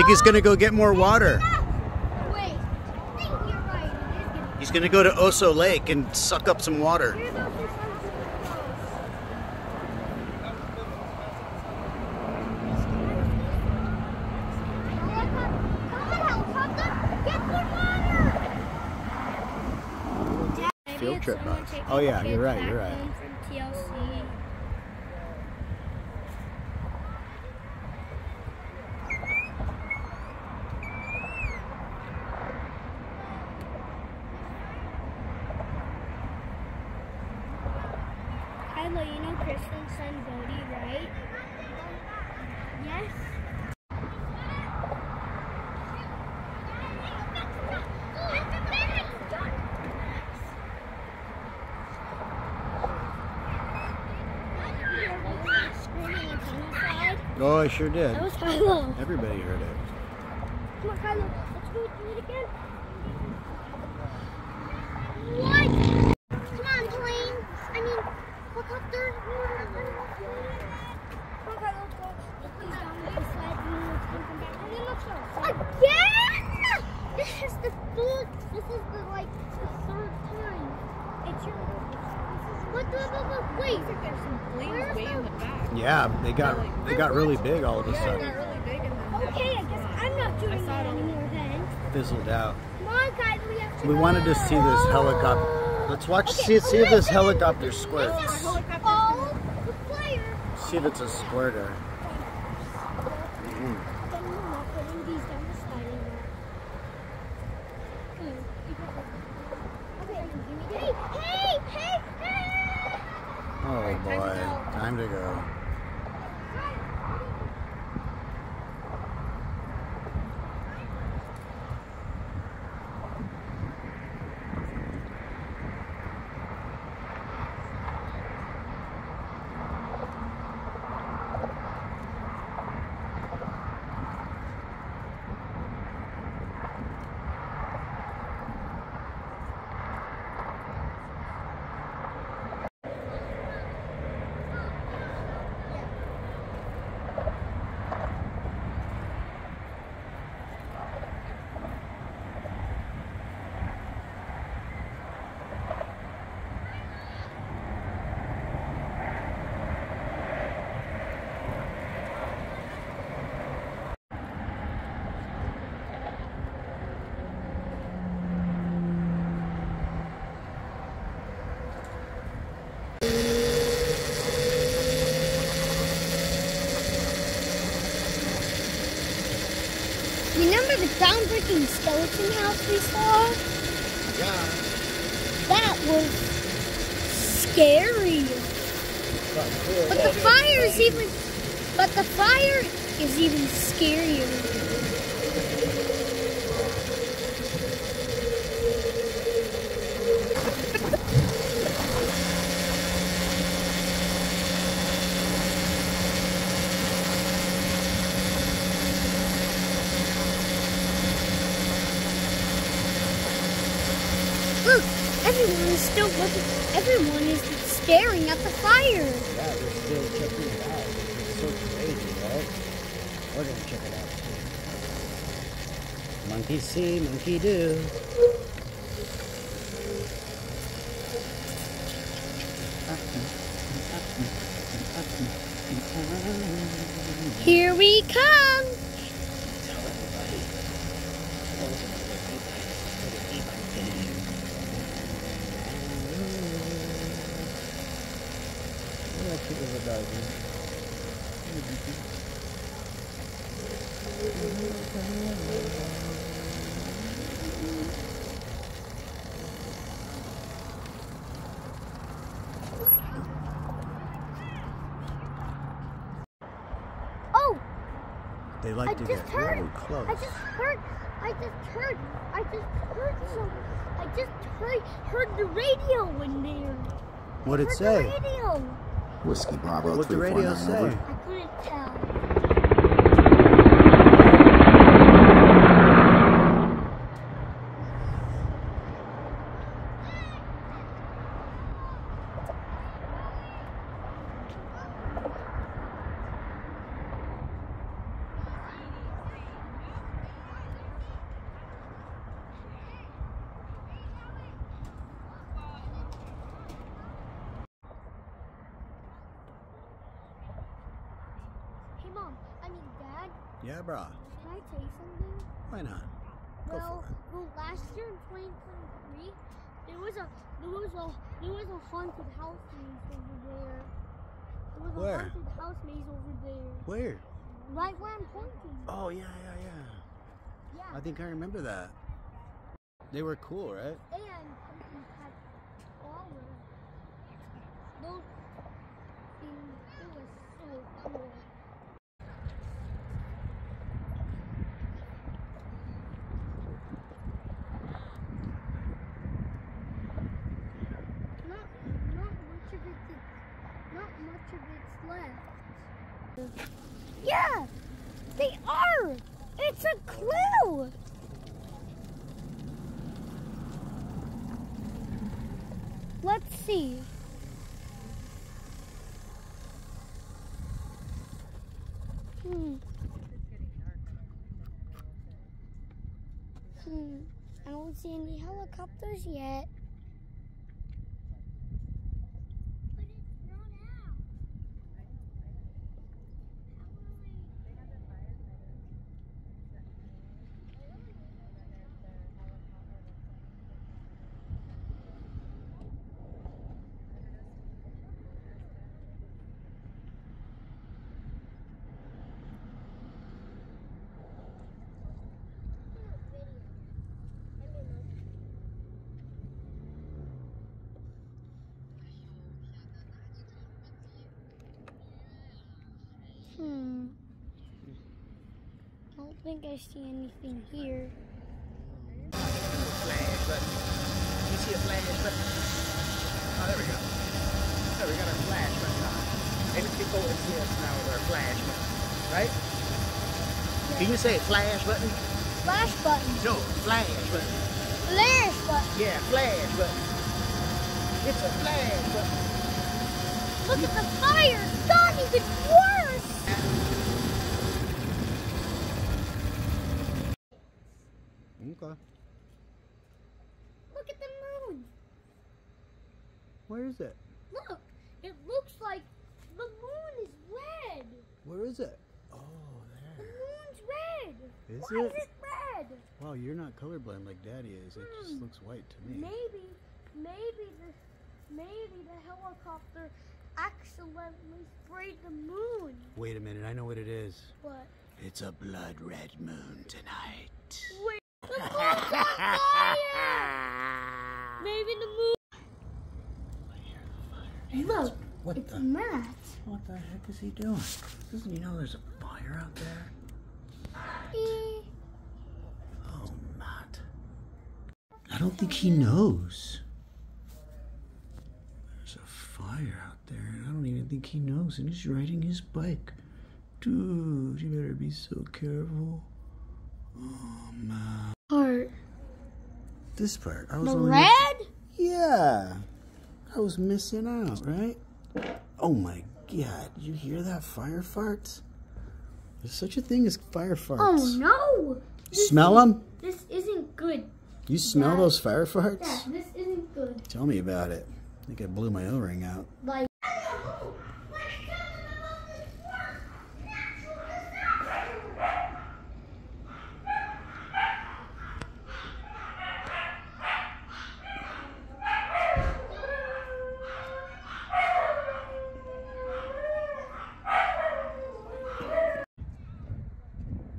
think he's gonna go get more water. Wait. I think you're right. It is getting He's gonna go to Oso Lake and suck up some water. Here's our fish on Field trip bus. Oh, yeah, you're right, you're right. From TLC. Kylo, you know Kristen's son Bodie, right? Yes. Screaming and genocide. Oh, I sure did. That was Kylo. Everybody heard it. Come on, Kylo. Let's go do it again. What? Come on, plane. I mean, helicopter. Come on, Kylo. Let's go. Let's go down with the sled and then let's go come back. And then let's go. Again? This is the third. This is the like the third time. It's your. What the? the- the- Wait. There's some flames Where's way the- in the back. Yeah, they got they got really big all of a Yeah, it sudden. got really big and then Okay, I guess I'm not doing I saw it it anymore then. Fizzled out. Come on, guys. We have to. We wanted to see this helicopter. Let's watch see see if this helicopter squirts. Oh, the. See if it's a squirter. Mm-hmm. Then we're not putting these down the slide anymore. Hmm, okay, give me- Hey, hey, hey, hey! Oh boy, time to go. Remember the groundbreaking skeleton house we saw? Yeah. That was scary. But the fire is even but the fire is even scarier. Look, everyone is still looking everyone is staring at the fire. Yeah, they're still checking it out. It's so crazy, right? We're gonna check it out. Monkey see, monkey do. Here we come. Yeah, Oh, They I like to just get heard. really close. I just heard. I just heard. I just heard some. I just heard heard the radio in there. What'd it say? The radio. Whiskey Bravo What'd the radio 349 say? over. I couldn't tell. Yeah, brah. Can I tell you something? Why not? Go well, well, last year in 2023, there was a there was a there was a haunted house maze over there. There was a haunted house maze over there, Where? right where I'm pointing. Oh, yeah, yeah, yeah. Yeah. I think I remember that. They were cool, right? And pumpkin patch flowers. Those things, it was so cool. Not, not much of it, not much of it's left. Yeah, they are. It's a clue. Let's see. Hmm. Hmm. I don't see any helicopters yet. Hmm. I don't think I see anything here. Flash button. You see a flash button? Oh, there we go. So we got our flash button on. Maybe people will see us now with our flash button, right? Can you say flash button? Flash button. No, flash button. Flash button. Yeah, flash button. It's a flash button. Look at the fire. It's gone even worse. Okay. Look at the moon. Where is it? Look. It looks like the moon is red. Where is it? Oh, there. The moon's red. Is Why it? is it red? Wow, you're not colorblind like Daddy is. It just Hmm. looks white to me. Maybe, maybe the, maybe the helicopter accidentally sprayed the moon. Wait a minute, I know what it is. But It's a blood red moon tonight. wait, the moon's on fire. Maybe the moon. Hey, Look, What it's the? Matt. What the heck is he doing? Doesn't he know there's a fire out there? Eh, Oh, Matt. I don't think he knows. There's a fire out there, and I don't even think he knows, and he's riding his bike. Dude, you better be so careful. Oh, man. Heart. This part, I was The only. red? Yeah. I was missing out, right? Oh my god, you hear that fire farts? There's such a thing as fire oh, farts. Oh no! You smell them? This isn't good. You smell Dad. those fire farts? Dad, this isn't good. Tell me about it. I think I blew my O-ring out. Like.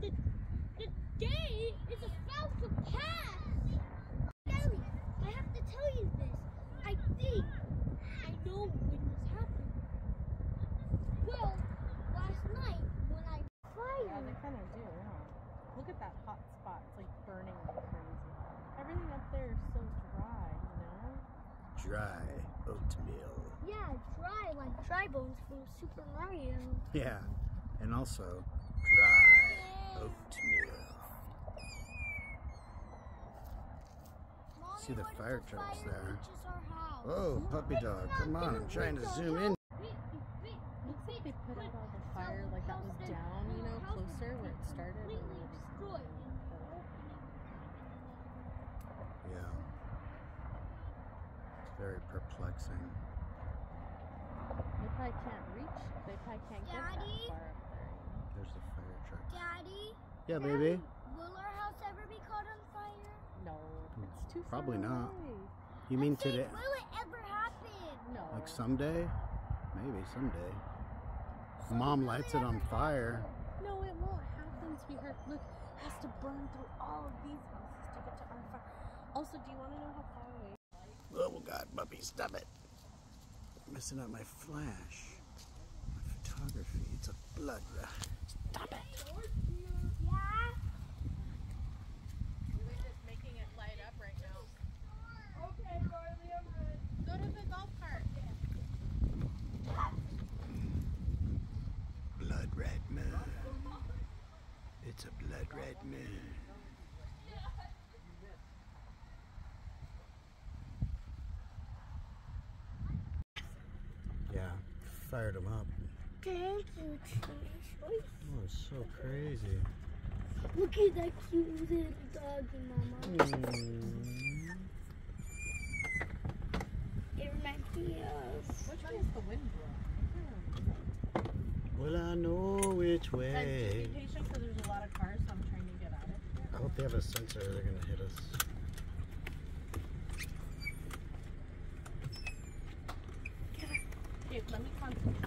The, the day is about to pass. Ellie, I have to tell you this. I think I know when this happened. Well, last night when I Yeah, fired. they kind of do, huh? Look at that hot spot. It's like burning like crazy. Everything up there is so dry, you know? Dry oatmeal. Yeah, dry like dry bones from Super Mario. Yeah. And also dry oatmeal. See the fire trucks there. Oh, puppy dog, come on, I'm trying to zoom in. Looks like they put out all the fire, like that was down, you know, closer where it started. and Completely they just- destroyed. Yeah. It's very perplexing. They probably can't reach, they probably can't get Daddy? that far up there. There's the fire truck. Daddy. Yeah, baby. Will our house ever be caught on fire? No, hmm. it's too Probably far not. away. You mean today? Will it ever happen? No. Like someday? Maybe someday. Mom lights it on fire. No, it won't happen, sweetheart. Look, it has to burn through all of these houses to get to our fire. Also, do you want to know how far away? Oh God, puppy, stop it! messing up my flash, my photography. It's a blood rush. Stop it! Yeah. We're just making it light up right now. Okay, Carly, I'm good. Go to the golf cart. Blood red moon. It's a blood red moon. Yeah, fired him up. Thank you, Chase. Oh, it's so crazy. Look at that cute little doggy, Mama. Mm. It reminds me of. Which way is the wind blowing? Well, I know which Guys, way. be patient because there's a lot of cars, so I'm trying to get out of here. I hope they have a sensor. They're gonna hit us. Okay, let me concentrate.